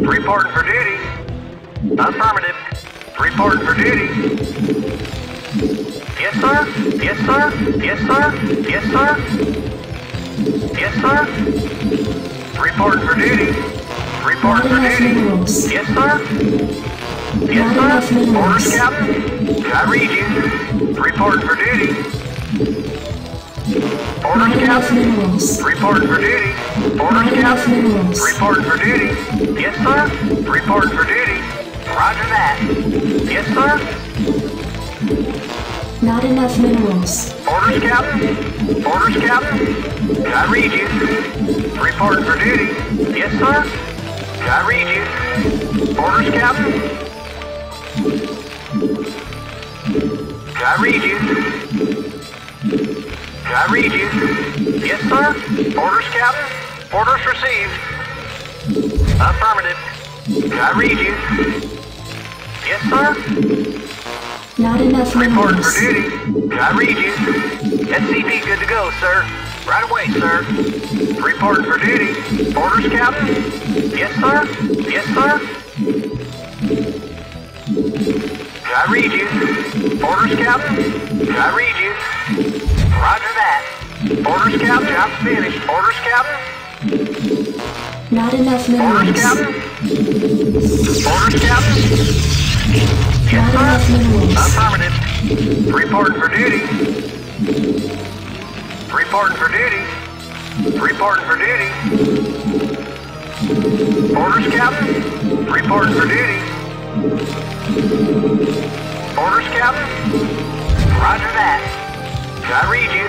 Reporting for duty. Affirmative. Reporting for duty. Yes, sir. Yes, sir. Yes, sir. Yes, sir. Yes, sir. Reporting for duty. Reporting for duty. Yes, sir. Yes, sir. Orders, Captain. I read you. Reporting for duty. Orders, Captain. minerals. Reporting for duty. Enough Captain. minerals. Reporting for duty. Yes, sir. Reporting for duty. Roger that. Yes, sir. Not enough minerals. Orders, Captain. Orders, Captain. I read you. Reporting for duty. Yes, sir. I read you. Orders, Captain. I read you. I read you. Yes, sir. Orders, Captain. Orders received. Affirmative. I read you. Yes, sir. Not enough minerals. for duty. I read you. SCV good to go, sir. Right away, sir. Reporting for duty. Orders, Captain? Yes, sir. Yes, sir. I read you. Orders, Captain? I read you. Roger that. Orders, Captain? Job's finished. Orders, Captain? Not enough Orders, minerals. Captain? Orders, Captain? Not enough minerals. Affirmative. Reporting for duty. Reporting for duty. Reporting for duty. Orders, Captain. Reporting for duty. Orders, Captain. Roger that. I read you.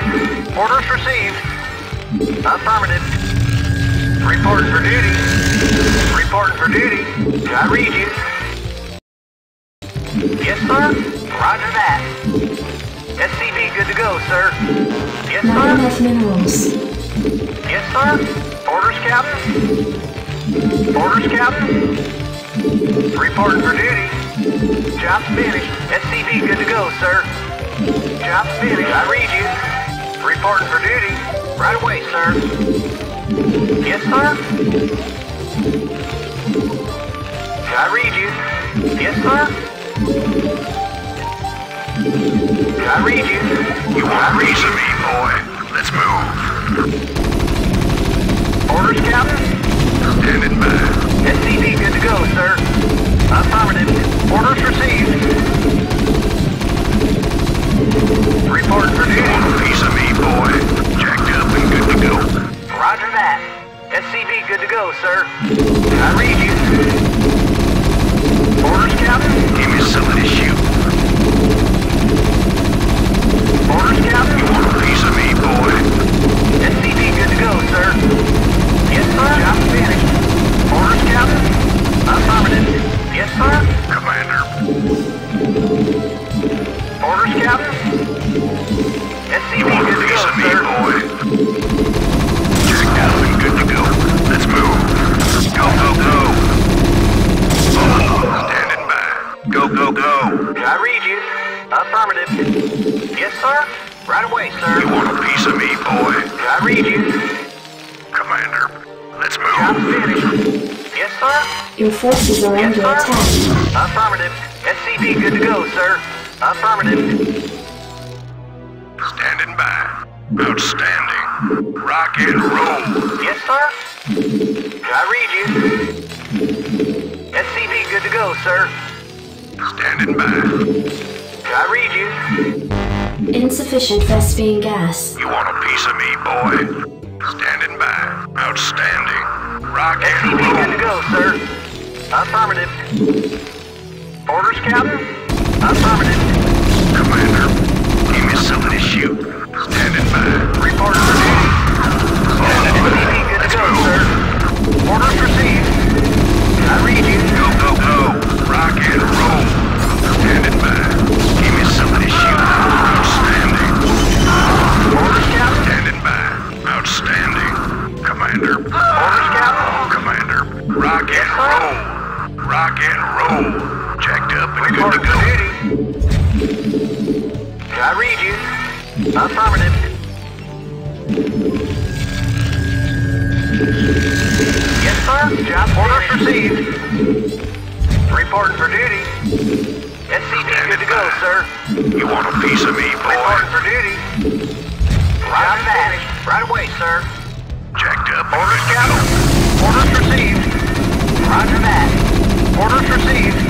Orders received. Affirmative. Reporting for duty. Reporting for duty. I read you. Yes, sir. Roger that. SCV good to go, sir. Yes, Not sir. minerals. Yes, sir. Orders, Captain. Orders, Captain. Reporting for duty. Job's finished. SCV good to go, sir. Job's finished. I read you. Reporting for duty. Right away, sir. Yes, sir. I read you. Yes, sir. I read you. You want of me, boy? Let's move. Orders, Captain? Standing by. SCV good to go, sir. Affirmative. Orders received. Duty. want a piece of me, boy? Jacked up and good to go. Roger that. SCV good to go, sir. I read you. Piece of me, boy? I read you. Commander. Let's Job move. finished. Yes, sir. Your forces are Yes, under sir. attack. Affirmative. SCV good to go, sir. Affirmative. Standing by. Outstanding. Rock and roll. Yes, sir. I read you. SCV good to go, sir. Standing by. I read you. Insufficient Vespene gas. You want a piece of me, boy? Standing by. Outstanding. Rock and SCV good to roll. go, sir. Affirmative. Orders, Captain? Affirmative. Commander, give me something to shoot. Standing by. Reporter for duty. SCV good to go, sir. Orders received. I read you. Go, go, go. Rock and roll. Standing by. Commander. Orders, Captain? Commander. Rock and roll. Rock and roll. Jacked up and good to for go. duty. I read you. Affirmative. Yes, sir. Job orders received. Reporting for duty. SCV good to go, uh, sir. You want a piece of me, boy? Reporting for duty. Roger that. Right away, sir. Jacked Orders, good Captain. Orders received. Roger that. Orders received.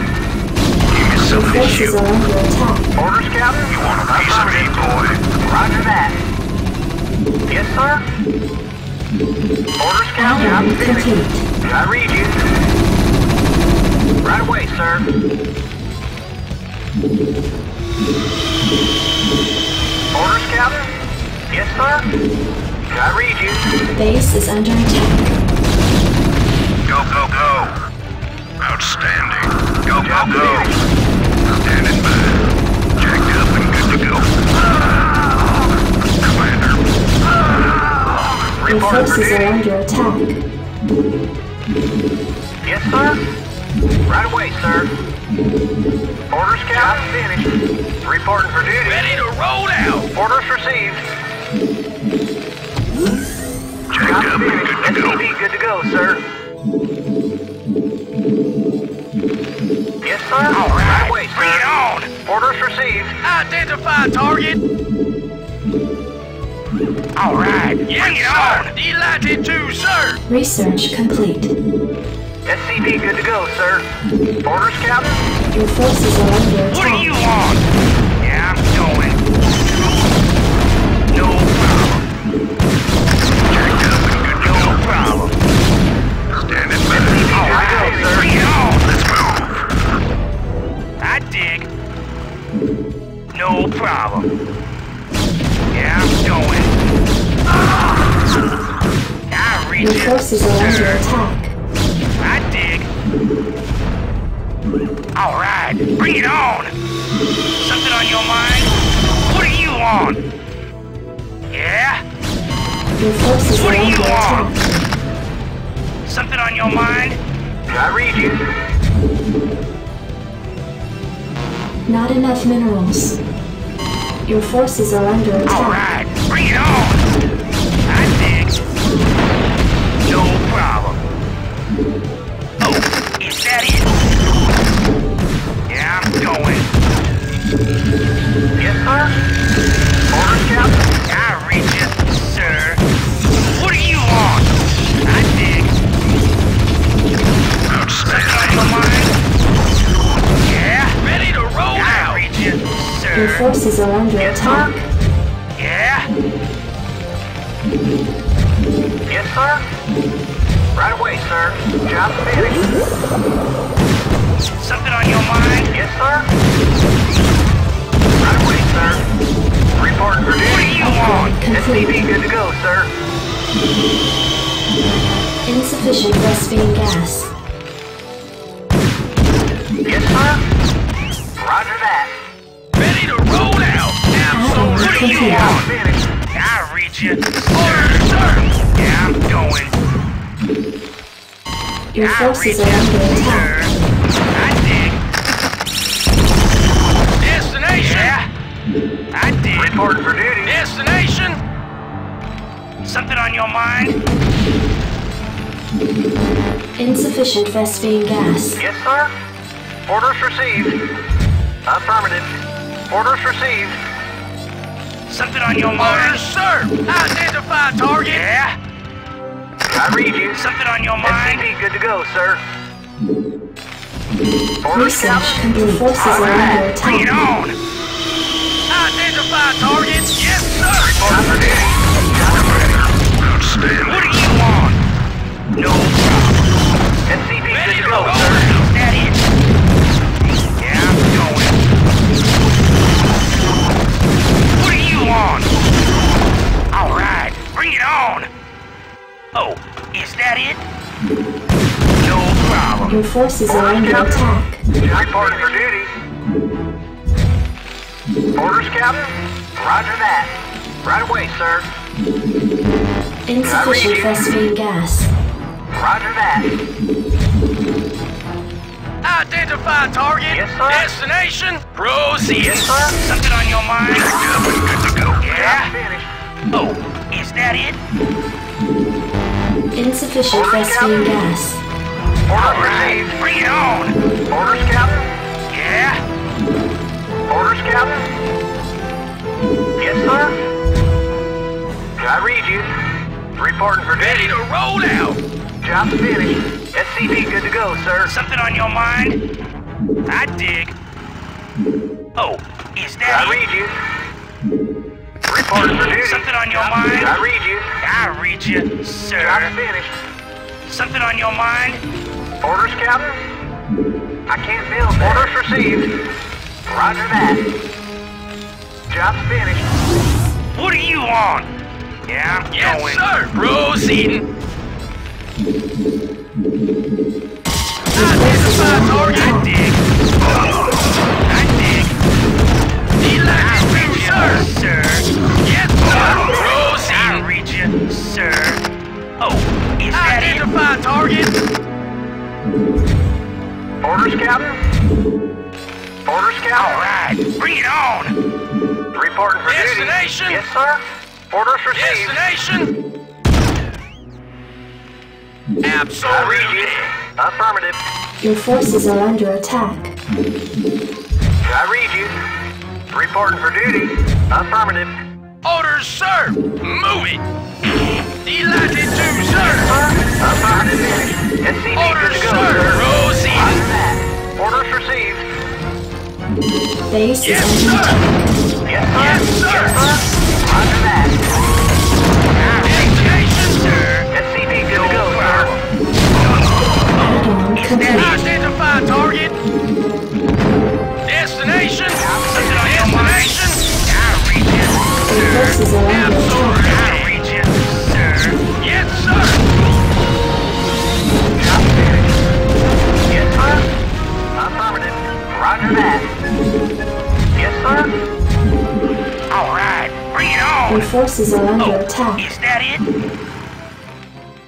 Give me Your something to forces shoot. are under attack. Orders, Captain. You want a piece of me, boy? Roger that. Yes, sir. Orders, Captain. I'm Add-on finished. complete. I read you. Right away, sir. Orders, Captain? Yes, sir. I read you. Base is under attack. Go, go, go. Outstanding. Go, go, go. Standing by. Jacked up and good to go. Commander, Your forces are under attack. Yes, sir. Right away, sir. Orders, Captain. finished. Reporting for duty. ready to roll out. Orders received. Jacked up and good to go. SCV good to go, sir. Yes, sir. right away, sir. Bring it on. Orders received. Identify target. All right. Yes, Bring it on. Delighted to, sir. Research complete. SCV good to go, sir. Orders, Captain. Your forces are under What are you attack. Good to go, right, sir. bring it on. Let's move. I dig. No problem. Yeah, I'm going. Ah! I reach Your forces are under attack. I dig. All right, bring it on. Something on your mind? What are you on? Yeah? Your forces What are are you under on? attack. Something on your mind? I read you. Not enough minerals. Your forces are under attack. right, bring it on. I dig. No problem. Oh, is that it? Yeah, I'm going. Yes, sir. Orders, Captain. Your forces are under Yes, sir. attack. Yeah? Yes, sir. Right away, sir. Job finished. Something on your mind? Yes, sir. Right away, sir. Reporting for What are you? SCV Complete. good to go, sir. Insufficient Vespene gas. Yes, sir. Roger Complete. Job on? I reach it. Yeah, I'm going. Your forces are it, under attack. I dig. Destination? Yeah. I dig. Reporting for duty. Destination? Something on your mind? Insufficient Vespene gas. Yes, sir. Orders received. Affirmative. Orders received. Something on your mind? Orders, sir. Identify target. Yeah. I read you. Something on your mind? SCV good to go, sir. Orders, Research Captain. complete. Your forces are under Bring it on. Identify target. Yes, sir. Reporting. Outstanding. What are you on? No problem. SCV good to to go, sir. On? All right, bring it on. Oh, is that it? No problem. Your forces are under attack. Reporting for duty. Orders, Captain. Roger that. Right away, sir. Insufficient Vespene gas. Roger that. Identify target. Yes, sir. Destination. Proceed. Yes, sir. Something on your mind? Job Yeah. Oh, is that it? Insufficient Vespene gas. Orders right, received. bring it on. Orders, Captain. Yeah? Orders, Captain. Yes, sir. Can I read you? Reporting for duty. Ready duty. to roll out. Job's finished. SCV good to go, sir. Something on your mind? I dig. Oh, is that... Can I that read you? Reporting for duty. Something on your mind? I read you? I read you, Job's sir. finished. Something on your mind? Orders, Captain? I can't build that. Orders received. Roger that. Job's finished. What are you on? Yeah, I'm Yes, going. sir. Proceeding. Your forces are under I attack. dig. Oh. I sir. Yes, sir. I read you, sir. Oh, is that it? Target. Orders, Captain? Orders, Captain? Alright, bring it on. Reporting for duty. Destination? Yes, sir. Orders received. Destination. Absolutely. Affirmative. Your forces are under attack. I read you? Reporting for duty. Affirmative. Orders, sir. Move it. Delighted to, sir. Sir? Affirmative finished. SCV good Orders, to go, sir. sir. Proceeding. That. Orders received. Base Yes, is under sir. Yes, sir. Yes, sir. Roger that. Destination, Sir. SCV good to go, sir. Add-on bring it Your on. forces are under Oh, attack. is that it?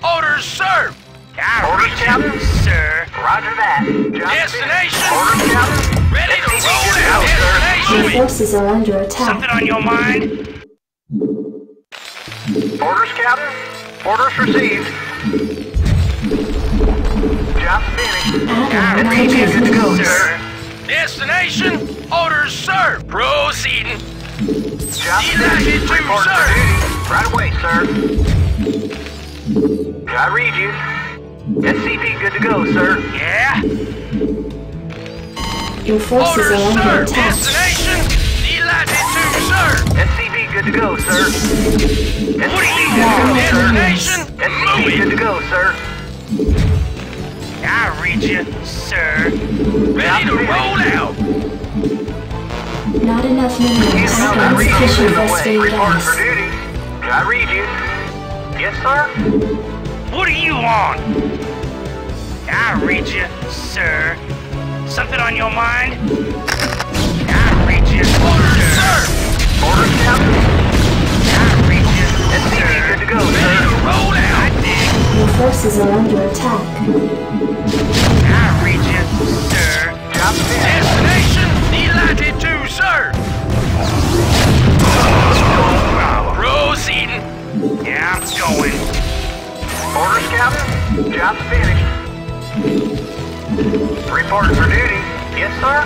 Orders, sir. I Orders, Captain? sir. Roger that. Job Destination? finished. Orders, Captain. Ready to roll out. go, sir. Your Destination. forces are under attack. Something on your mind? Orders, Captain. Orders received. Job finished. Add-on I read you, Good to go, sir. Destination. Orders, sir. Proceeding. Finished. to, Report sir. for duty. Right away, sir. I read you? SCV good to go, sir. Yeah? Your forces Orders, are under sir. attack. Destination. Delighted to, sir. SCV good to go, sir. SCV What are you good to go, sir. Destination. Move good to go, sir. I read you, sir. Ready to roll out. Not enough minerals and insufficient vespene gas. Can I read you? Yes, sir? What are you on? I read you, sir. Something on your mind? I read you, Order, sir. sir. Order, Captain. I read you, SCV good to go, Ready sir. To roll out. I dig. Your forces are under attack. I read you, sir. Destination, Eli 2 sir! No Proceeding. Yeah, I'm going. Orders, Captain. Job's finished. Report for duty. Yes, sir?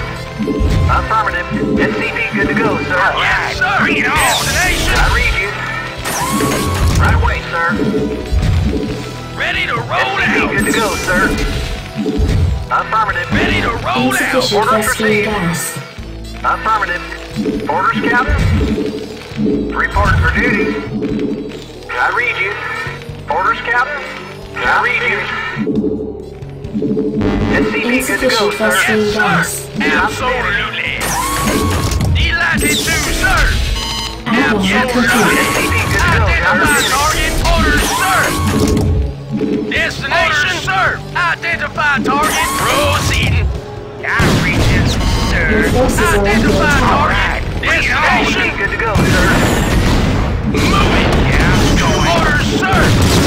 Affirmative. SCV, good to go, sir. Yes, sir! Read on! Destination! I read you. Right away, sir. Ready to roll SCV out! good to go, sir. Affirmative. Ready to roll out! Orders received. Gas. Affirmative. Orders, Captain. Reporting for duty. Can I read you? Orders, Captain. I read you? SCV good to go, Insufficient sir. Yes, sir. gas. Absolutely. Delighted to, sir. Add-on Yes, complete. SCV good to go. Identify target. Orders, sir. Destination, sir. Identify target. Proceeding. I read you, Your forces are under attack. target. Destination. SCV good to go, sir. Move it. Yeah, I'm going. Orders, sir.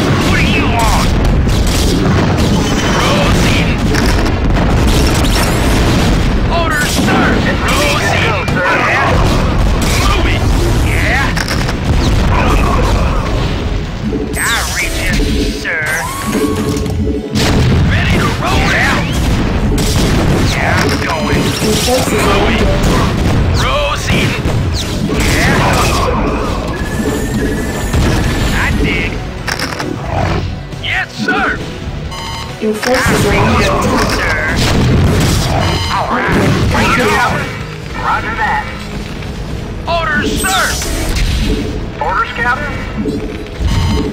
Sir. Orders, Captain?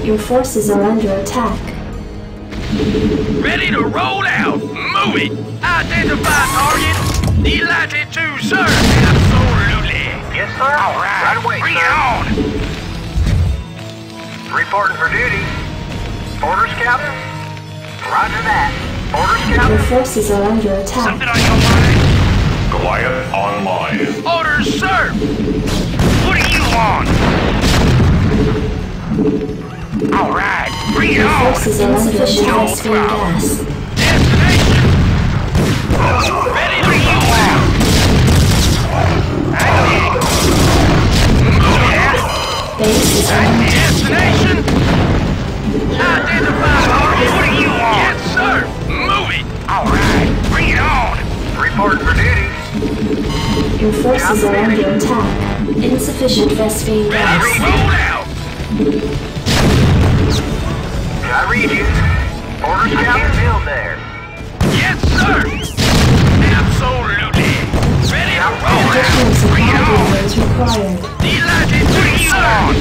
Your forces are under attack. Ready to roll out. Move it. Identify target. Delighted to, sir. Absolutely. Yes, sir. All right. Right away, Bring sir. it on. Reporting for duty. Orders, Captain? Roger that. Orders, Captain? Your forces are under attack. Something on your mind? Goliath online. Orders, sir. What do you want? All right. Bring it Your on. forces are under No attack. Vespene problem. gas. Destination. Ready to What do you roll want? out. I dig. Yeah. Base is under Destination. Identify. What do you want? Yes, sir. Move it. All right. Bring it on. Reporting for duty. Your forces are under attack. Insufficient Vespene gas. roll out. I read you. Orders, Captain? build there. Yes, sir. Absolutely. Ready to roll. Additional supply depots required. Delighted to, you want?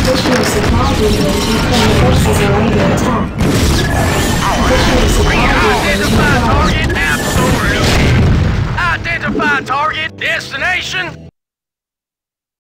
Additional supply depots required. Forces are under attack. Additional supply Identify required. Identify target. Destination.